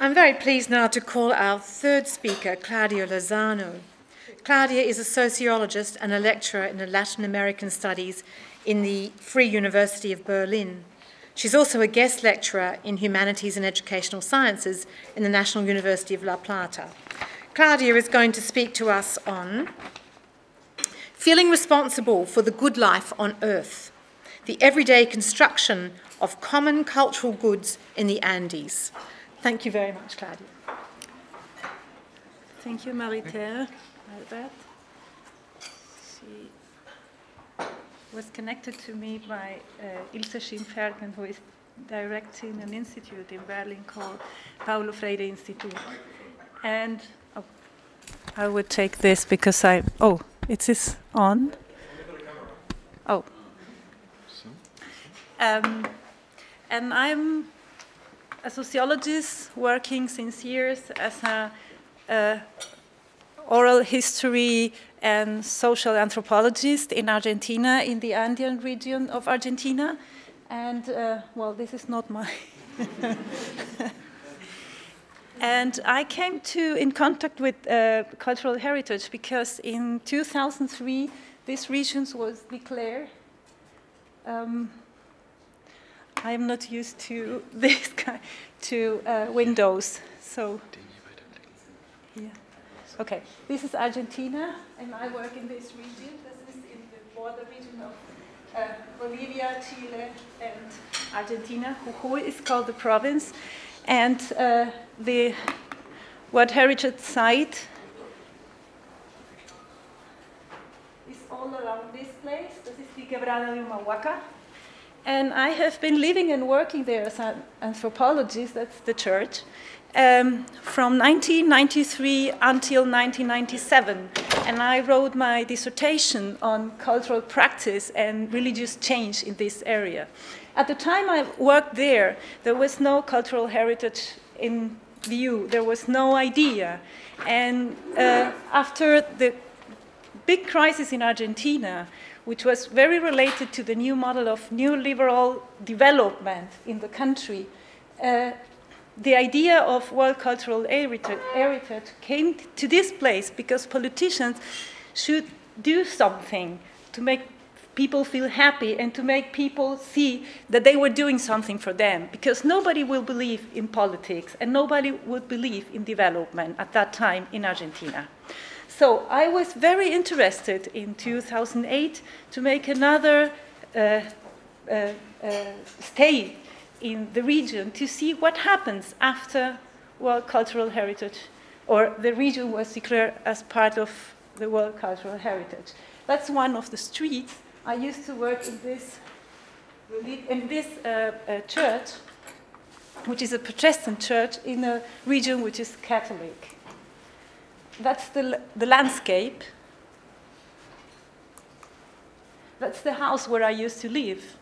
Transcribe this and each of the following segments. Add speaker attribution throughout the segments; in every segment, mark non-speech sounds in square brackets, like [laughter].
Speaker 1: I'm very pleased now to call our third speaker, Claudia Lozano. Claudia is a sociologist and a lecturer in Latin American studies in the Free University of Berlin. She's also a guest lecturer in humanities and educational sciences in the National University of La Plata. Claudia is going to speak to us on feeling responsible for the good life on earth, the everyday construction of common cultural goods in the Andes. Thank you very much, Claudia.
Speaker 2: Thank you, Marie-Thérèse. Albert. She was connected to me by uh, Ilse Schimpf-Herken, who is directing an institute in Berlin called Paulo Freire Institute. And oh, I would take this because I, oh, it is on. Oh. Um, and I'm a sociologist working since years as a, a oral history and social anthropologist in Argentina, in the Andean region of Argentina. And, uh, well, this is not my... [laughs] and I came to in contact with uh, cultural heritage because in 2003, this region was declared um, I am not used to [laughs] this kind, to uh, Windows. So, yeah. Okay, this is Argentina, and I work in this region. This is in the border region of uh, Bolivia, Chile, and Argentina. Jujuy is called the province, and uh, the World Heritage Site is all around this place. This is the Quebrada de Humahuaca. And I have been living and working there as an anthropologist, that's the church, um, from 1993 until 1997. And I wrote my dissertation on cultural practice and religious change in this area. At the time I worked there, there was no cultural heritage in view, there was no idea. And uh, after the big crisis in Argentina, which was very related to the new model of neoliberal development in the country. Uh, the idea of world cultural heritage, came to this place because politicians should do something to make people feel happy and to make people see that they were doing something for them because nobody will believe in politics and nobody would believe in development at that time in Argentina. So I was very interested in 2008 to make another uh, uh, uh, stay in the region to see what happens after World Cultural Heritage, or the region was declared as part of the World Cultural Heritage. That's one of the streets. I used to work in this, in this uh, uh, church, which is a Protestant church in a region which is Catholic that's the, the landscape. That's the house where I used to live.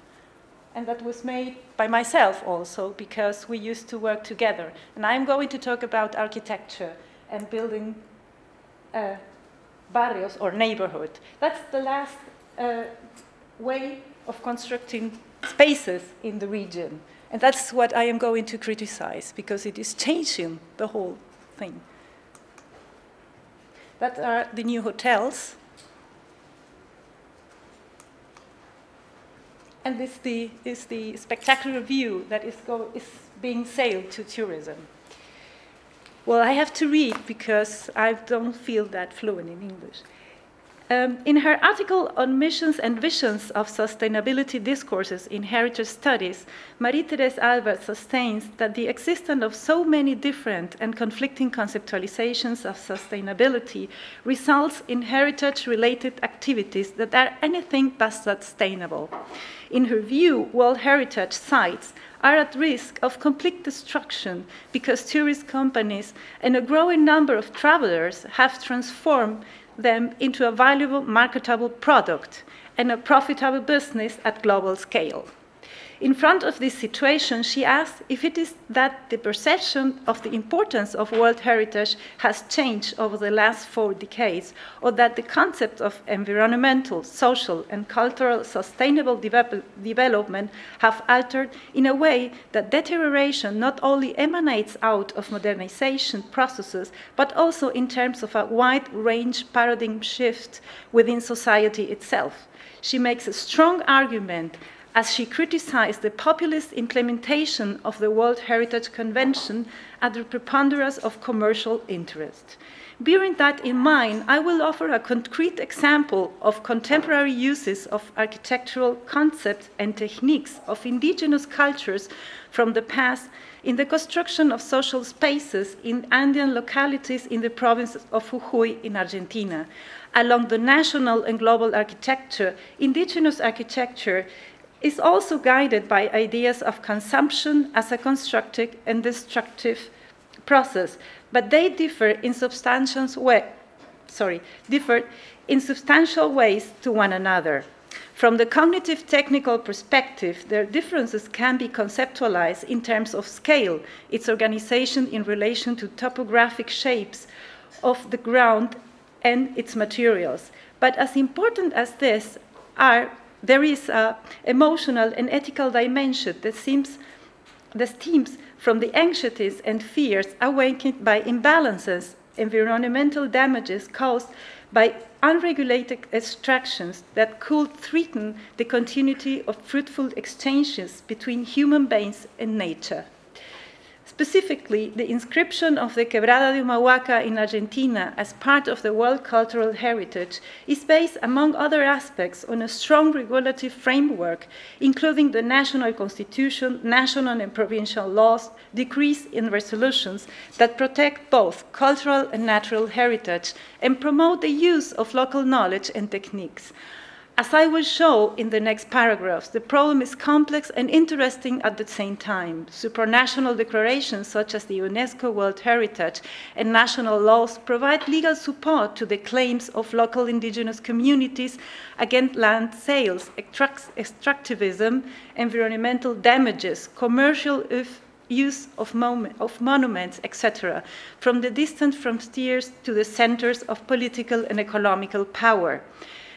Speaker 2: And that was made by myself also, because we used to work together. And I'm going to talk about architecture and building uh, barrios or neighborhood. That's the last uh, way of constructing spaces in the region. And that's what I am going to criticize, because it is changing the whole thing. That are the new hotels. And this the, is the spectacular view that is, go, is being sailed to tourism. Well, I have to read because I don't feel that fluent in English. Um, in her article on missions and visions of sustainability discourses in heritage studies, Marie-Thérèse Albert sustains that the existence of so many different and conflicting conceptualizations of sustainability results in heritage-related activities that are anything but sustainable. In her view, World Heritage sites are at risk of complete destruction because tourist companies and a growing number of travelers have transformed them into a valuable marketable product and a profitable business at global scale. In front of this situation, she asks if it is that the perception of the importance of World Heritage has changed over the last four decades, or that the concept of environmental, social, and cultural sustainable de development have altered in a way that deterioration not only emanates out of modernization processes, but also in terms of a wide range paradigm shift within society itself. She makes a strong argument as she criticized the populist implementation of the World Heritage Convention at the preponderance of commercial interest. Bearing that in mind, I will offer a concrete example of contemporary uses of architectural concepts and techniques of indigenous cultures from the past in the construction of social spaces in Andean localities in the province of Jujuy in Argentina. Along the national and global architecture, indigenous architecture is also guided by ideas of consumption as a constructive and destructive process, but they differ in substantial way, sorry, differ in substantial ways to one another. From the cognitive technical perspective, their differences can be conceptualized in terms of scale, its organization in relation to topographic shapes of the ground and its materials. But as important as this are there is an emotional and ethical dimension that seems that stems from the anxieties and fears awakened by imbalances, environmental damages caused by unregulated extractions that could threaten the continuity of fruitful exchanges between human beings and nature. Specifically, the inscription of the Quebrada de Humahuaca in Argentina as part of the World Cultural Heritage is based, among other aspects, on a strong regulative framework, including the national constitution, national and provincial laws, decrees, and resolutions that protect both cultural and natural heritage and promote the use of local knowledge and techniques. As I will show in the next paragraphs, the problem is complex and interesting at the same time. Supranational declarations such as the UNESCO World Heritage and national laws provide legal support to the claims of local indigenous communities against land sales, extractivism, environmental damages, commercial use of, of, monuments, etc., from the distant frontiers to the centers of political and economical power.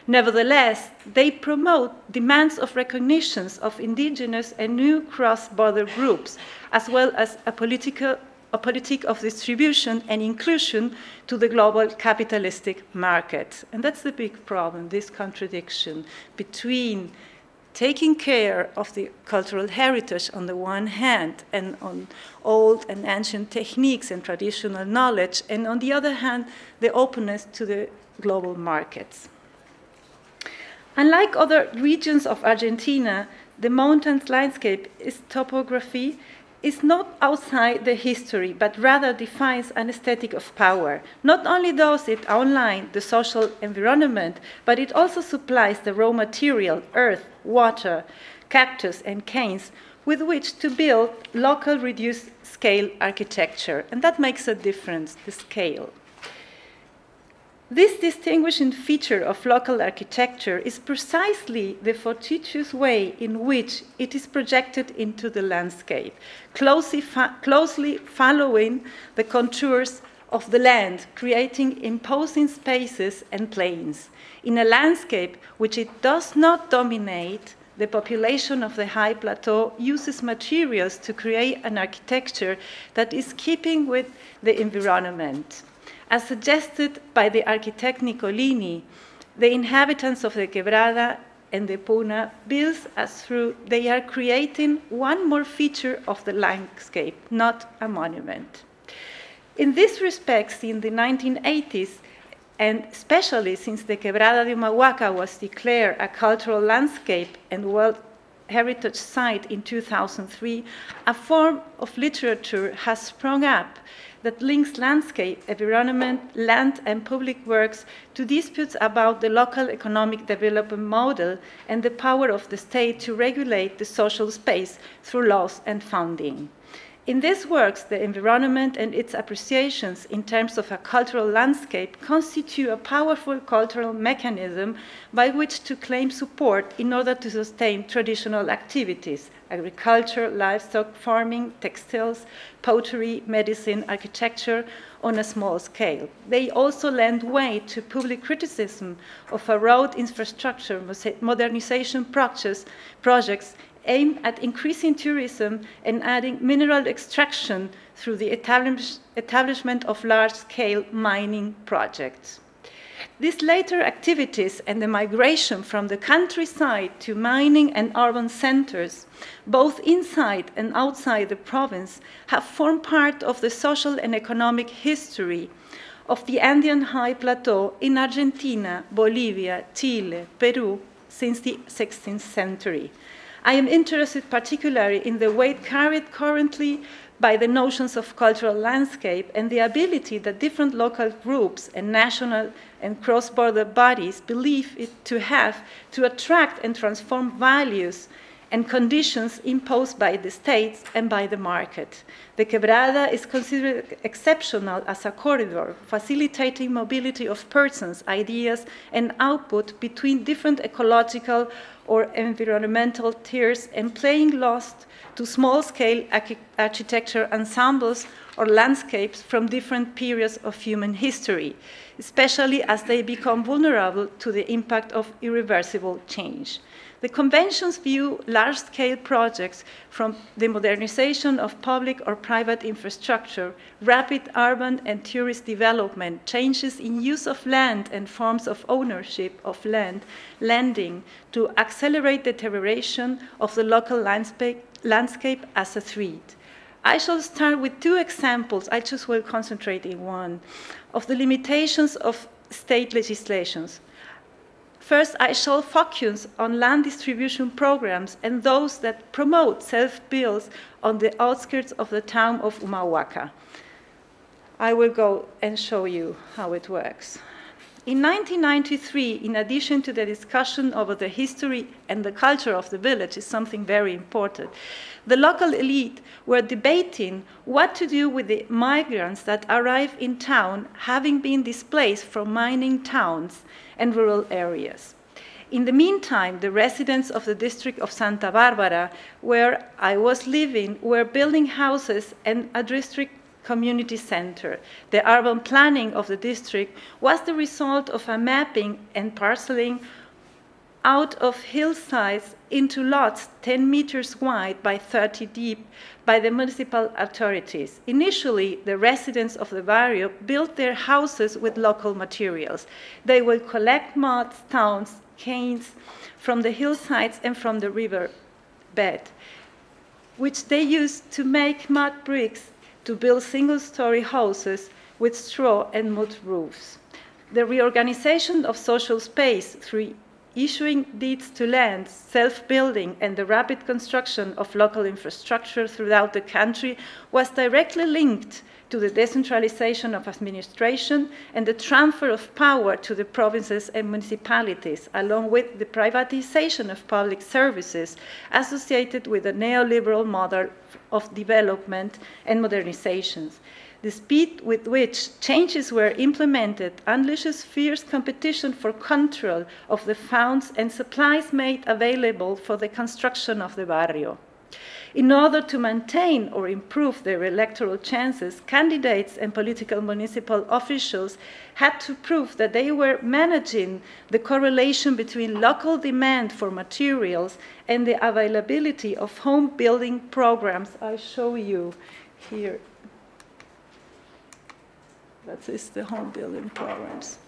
Speaker 2: Nevertheless, they promote demands of recognitions of indigenous and new cross-border groups, as well as a political a politic of distribution and inclusion to the global capitalistic market. And that's the big problem, this contradiction between taking care of the cultural heritage on the one hand and on old and ancient techniques and traditional knowledge, and on the other hand, the openness to the global markets. Unlike other regions of Argentina, the mountains landscape is topography is not outside the history, but rather defines an aesthetic of power. Not only does it outline the social environment, but it also supplies the raw material, earth, water, cactus, and canes, with which to build local reduced scale architecture. And that makes a difference, the scale. This distinguishing feature of local architecture is precisely the fortuitous way in which it is projected into the landscape, closely, closely following the contours of the land, creating imposing spaces and plains. In a landscape which it does not dominate, the population of the high plateau uses materials to create an architecture that is keeping with the environment. As suggested by the architect Nicolini, the inhabitants of the Quebrada and the Puna build as through they are creating one more feature of the landscape, not a monument. In this respect, in the 1980s, and especially since the Quebrada de Humahuaca was declared a cultural landscape and World Heritage Site in 2003, a form of literature has sprung up that links landscape, environment, land, and public works to disputes about the local economic development model and the power of the state to regulate the social space through laws and funding. In these works, the environment and its appreciations in terms of a cultural landscape constitute a powerful cultural mechanism by which to claim support in order to sustain traditional activities, agriculture, livestock farming, textiles, pottery, medicine, architecture on a small scale. They also lend weight to public criticism of a road infrastructure modernization projects, projects aimed at increasing tourism and adding mineral extraction through the establish establishment of large-scale mining projects. These later activities and the migration from the countryside to mining and urban centers, both inside and outside the province, have formed part of the social and economic history of the Andean High Plateau in Argentina, Bolivia, Chile, Peru since the 16th century. I am interested particularly in the weight carried currently by the notions of cultural landscape and the ability that different local groups and national and cross-border bodies believe it to have to attract and transform values and conditions imposed by the states and by the market. The quebrada is considered exceptional as a corridor, facilitating mobility of persons, ideas, and output between different ecological or environmental tiers and playing lost to small-scale architecture ensembles or landscapes from different periods of human history, especially as they become vulnerable to the impact of irreversible change. The conventions view large scale projects from the modernization of public or private infrastructure, rapid urban and tourist development, changes in use of land and forms of ownership of land, lending to accelerate deterioration of the local landscape, landscape as a threat. I shall start with two examples, I just will concentrate in one, of the limitations of state legislations. First, I shall focus on land distribution programs and those that promote self-builds on the outskirts of the town of Humahuaca. I will go and show you how it works. In 1993, in addition to the discussion over the history and the culture of the village, is something very important. The local elite were debating what to do with the migrants that arrive in town having been displaced from mining towns and rural areas. In the meantime, the residents of the district of Santa Barbara, where I was living, were building houses and a district community center. The urban planning of the district was the result of a mapping and parceling out of hillsides into lots 10 meters wide by 30 deep by the municipal authorities. Initially, the residents of the barrio built their houses with local materials. They will collect mud, stones, canes from the hillsides and from the river bed, which they used to make mud bricks to build single-story houses with straw and mud roofs. The reorganization of social space through issuing deeds to land, self-building, and the rapid construction of local infrastructure throughout the country was directly linked to the decentralization of administration and the transfer of power to the provinces and municipalities, along with the privatization of public services associated with the neoliberal model of development and modernizations. The speed with which changes were implemented unleashes fierce competition for control of the funds and supplies made available for the construction of the barrio. In order to maintain or improve their electoral chances, candidates and political municipal officials had to prove that they were managing the correlation between local demand for materials and the availability of home building programs. I show you here that is the home building programs.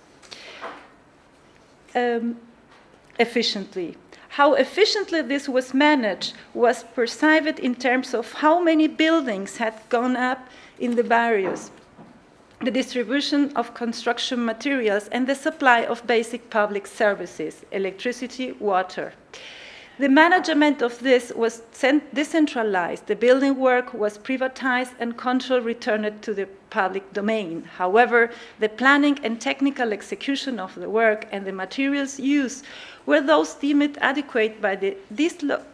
Speaker 2: Um, efficiently. How efficiently this was managed was perceived in terms of how many buildings had gone up in the barrios, the distribution of construction materials, and the supply of basic public services, electricity, water. The management of this was decentralized. The building work was privatized and control returned to the public domain. However, the planning and technical execution of the work and the materials used were those deemed adequate by the dislo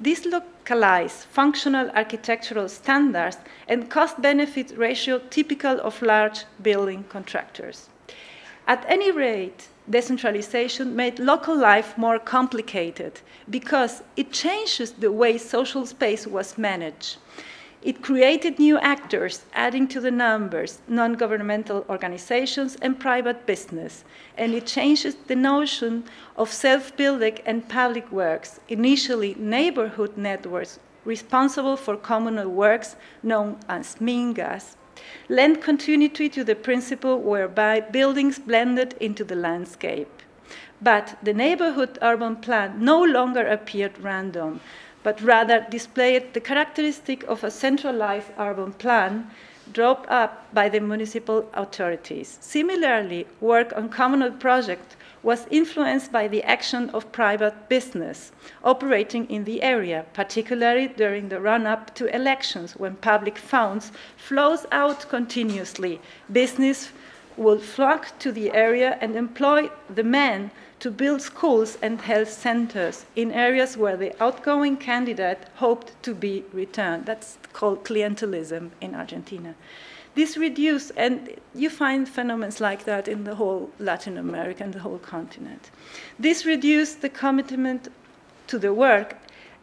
Speaker 2: dislocalized functional architectural standards and cost-benefit ratio typical of large building contractors. At any rate, decentralization made local life more complicated because it changes the way social space was managed. It created new actors, adding to the numbers non governmental organizations and private business. And it changes the notion of self building and public works, initially neighborhood networks responsible for communal works known as mingas, lend continuity to the principle whereby buildings blended into the landscape. But the neighborhood urban plan no longer appeared random but rather displayed the characteristic of a centralized urban plan drawn up by the municipal authorities. Similarly, work on communal projects was influenced by the action of private business operating in the area, particularly during the run-up to elections when public funds flows out continuously. Business will flock to the area and employ the men to build schools and health centers in areas where the outgoing candidate hoped to be returned. That's called clientelism in Argentina. This reduced, and you find phenomena like that in the whole Latin America and the whole continent. This reduced the commitment to the work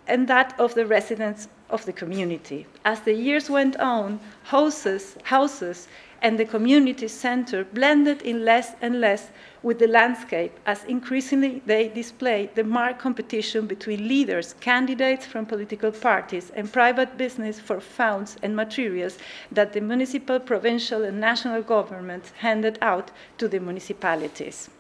Speaker 2: and that of the residents of the community. As the years went on, houses, houses and the community center blended in less and less with the landscape as increasingly they display the marked competition between leaders, candidates from political parties, and private business for funds and materials that the municipal, provincial, and national governments handed out to the municipalities.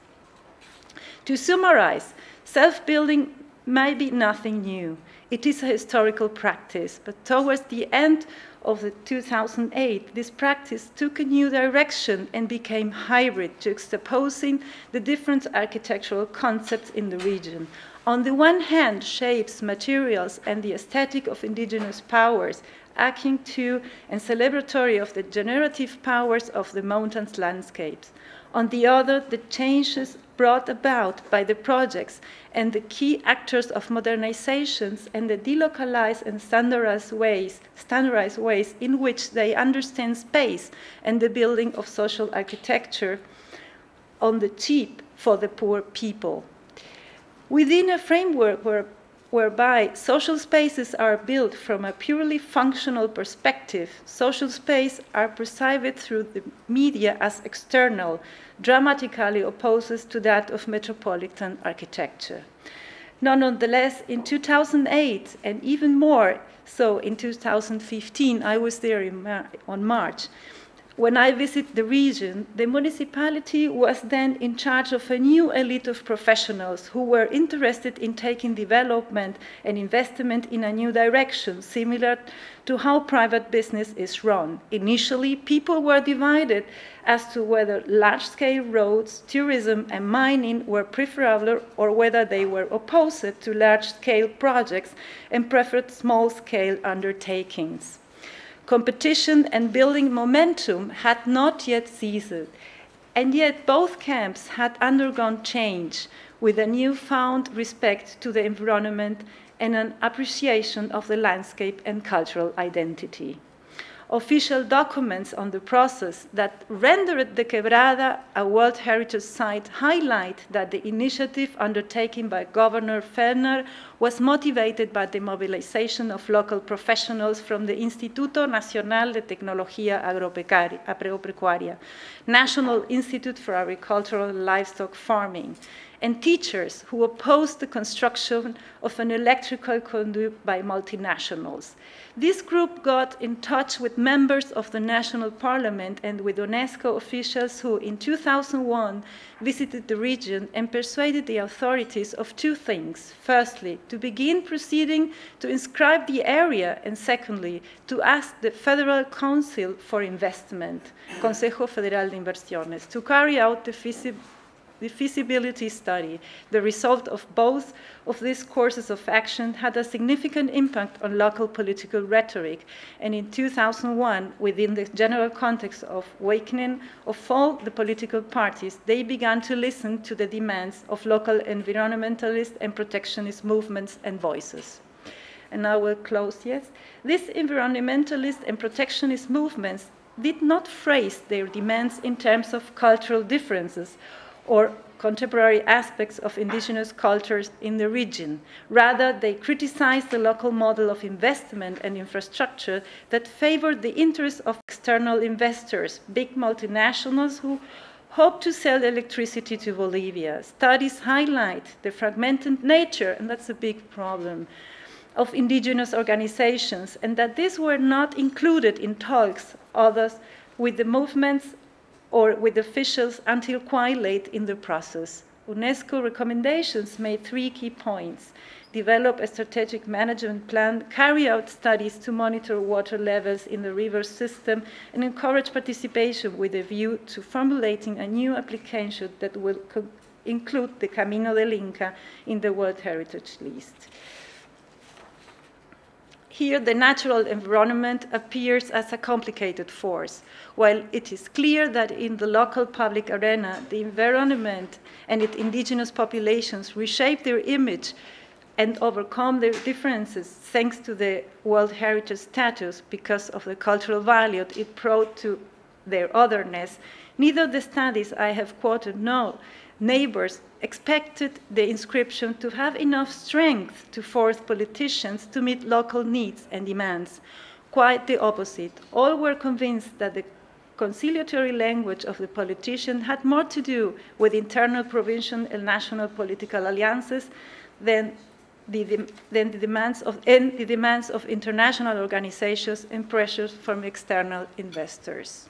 Speaker 2: To summarize, self building might be nothing new. It is a historical practice, but towards the end of the 2008, this practice took a new direction and became hybrid, juxtaposing the different architectural concepts in the region. On the one hand, shapes, materials, and the aesthetic of indigenous powers, akin to and celebratory of the generative powers of the mountains landscapes. On the other, the changes brought about by the projects and the key actors of modernizations and the delocalized and standardized ways, standardized ways in which they understand space and the building of social architecture on the cheap for the poor people. Within a framework where whereby social spaces are built from a purely functional perspective. Social space are perceived through the media as external, dramatically opposes to that of metropolitan architecture. Nonetheless, in 2008, and even more so in 2015, I was there Mar on March, when I visited the region, the municipality was then in charge of a new elite of professionals who were interested in taking development and investment in a new direction, similar to how private business is run. Initially, people were divided as to whether large scale roads, tourism, and mining were preferable or whether they were opposed to large scale projects and preferred small scale undertakings competition and building momentum had not yet ceased. And yet, both camps had undergone change with a newfound respect to the environment and an appreciation of the landscape and cultural identity official documents on the process that rendered the Quebrada a World Heritage Site highlight that the initiative undertaken by Governor Fellner was motivated by the mobilization of local professionals from the Instituto Nacional de Tecnología Agropecuaria, National Institute for Agricultural Livestock Farming, and teachers who opposed the construction of an electrical conduit by multinationals. This group got in touch with members of the national parliament and with UNESCO officials who, in 2001, visited the region and persuaded the authorities of two things. Firstly, to begin proceeding to inscribe the area, and secondly, to ask the Federal Council for Investment, Consejo Federal de Inversiones, to carry out the feasibility the feasibility study, the result of both of these courses of action had a significant impact on local political rhetoric. And in 2001, within the general context of awakening of all the political parties, they began to listen to the demands of local environmentalist and protectionist movements and voices. And I will close, yes. These environmentalist and protectionist movements did not phrase their demands in terms of cultural differences or contemporary aspects of indigenous cultures in the region. Rather, they criticize the local model of investment and infrastructure that favored the interests of external investors, big multinationals who hope to sell electricity to Bolivia. Studies highlight the fragmented nature, and that's a big problem, of indigenous organizations, and that these were not included in talks others with the movements or with officials until quite late in the process. UNESCO recommendations made three key points develop a strategic management plan, carry out studies to monitor water levels in the river system, and encourage participation with a view to formulating a new application that will include the Camino del Inca in the World Heritage List. Here, the natural environment appears as a complicated force, while it is clear that in the local public arena, the environment and its indigenous populations reshape their image and overcome their differences thanks to the World Heritage status because of the cultural value it brought to their otherness. Neither the studies I have quoted nor neighbors expected the inscription to have enough strength to force politicians to meet local needs and demands. Quite the opposite. All were convinced that the conciliatory language of the politician had more to do with internal provincial and national political alliances than the, than the demands of, and the demands of international organizations and pressures from external investors.